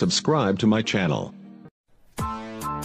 Subscribe to my channel.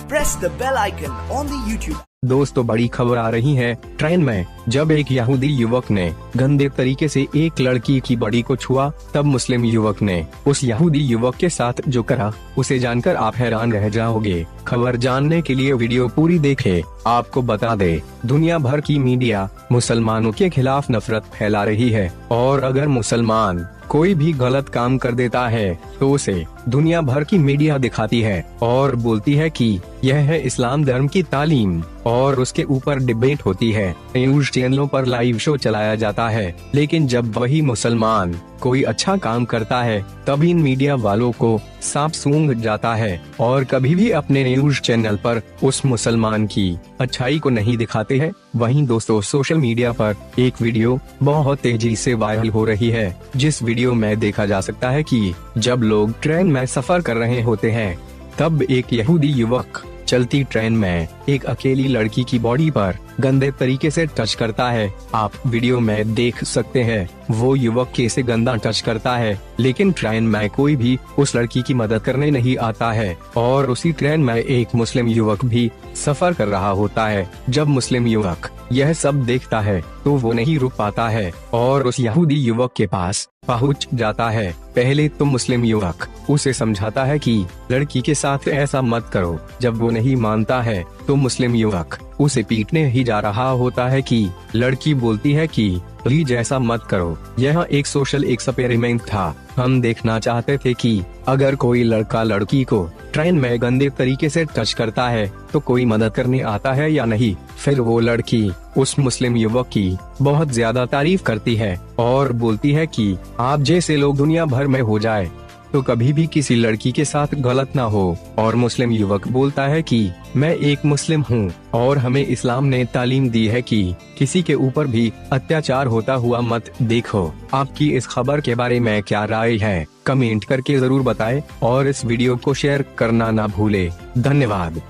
press the bell icon on the YouTube दोस्तों, बड़ी खबर आ रही है। ट्रेन में, जब एक यहूदी युवक ने गंदे तरीके से एक लड़की की बड़ी को छुआ, तब मुस्लिम युवक ने उस यहूदी युवक के साथ जो करा, उसे जानकर आप हैरान रह जाओगे। खबर जानने के लिए वीडियो पूरी देखें। आपको बता दे, दुनिया भर की मीडिया मुसलमानों के खिलाफ नफरत फैला रही है। और अगर मुसलमान कोई भी गलत काम कर देता है तो उसे दुनिया भर की मीडिया दिखाती है और बोलती है कि यह है इस्लाम धर्म की तालीम। और उसके ऊपर डिबेट होती है। न्यूज़ चैनलों पर लाइव शो चलाया जाता है, लेकिन जब वही मुसलमान कोई अच्छा काम करता है तब इन मीडिया वालों को सांप सूंघ जाता है, और कभी भी अपने न्यूज़ चैनल पर उस मुसलमान की अच्छाई को नहीं दिखाते हैं। वहीं दोस्तों, सोशल मीडिया पर एक वीडियो बहुत तेज़ी से वायरल हो रही है, जिस वीडियो में देखा जा सकता है कि जब लोग ट्रेन में सफ़र कर रहे होते हैं, तब एक यहूदी युवक चलती ट्रेन में एक अकेली लड़की की बॉडी पर गंदे तरीके से टच करता है। आप वीडियो में देख सकते हैं, वो युवक कैसे गंदा टच करता है, लेकिन ट्रेन में कोई भी उस लड़की की मदद करने नहीं आता है। और उसी ट्रेन में एक मुस्लिम युवक भी सफ़र कर रहा होता है। जब मुस्लिम युवक यह सब देखता है तो वो नहीं रुक पाता है, और उस यहूदी युवक के पास पहुँच जाता है। पहले तो मुस्लिम युवक उसे समझाता है कि लड़की के साथ ऐसा मत करो, जब वो नहीं मानता है तो मुस्लिम युवक उसे पीटने ही जा रहा होता है कि, लड़की बोलती है कि प्लीज़ ऐसा मत करो। यह एक सोशल एक्सपेरिमेंट था। हम देखना चाहते थे कि, अगर कोई लड़का लड़की को, ट्रेन में गंदे तरीके से टच करता है तो कोई मदद करने आता है या नहीं? फिर वो लड़की, उस मुस्लिम युवक की, बहुत ज़्यादा तारीफ़ करती है, और बोलती है कि, आप जैसे लोग दुनिया भर में हो जाए तो कभी भी किसी लड़की के साथ गलत ना हो। और मुस्लिम युवक बोलता है कि, मैं एक मुस्लिम हूँ, और हमें इस्लाम ने तालीम दी है कि, किसी के ऊपर भी अत्याचार होता हुआ मत देखो। आपकी इस खबर के बारे में क्या राय है? कमेंट करके ज़रूर बताएँ, और इस वीडियो को शेयर करना ना भूले। धन्यवाद।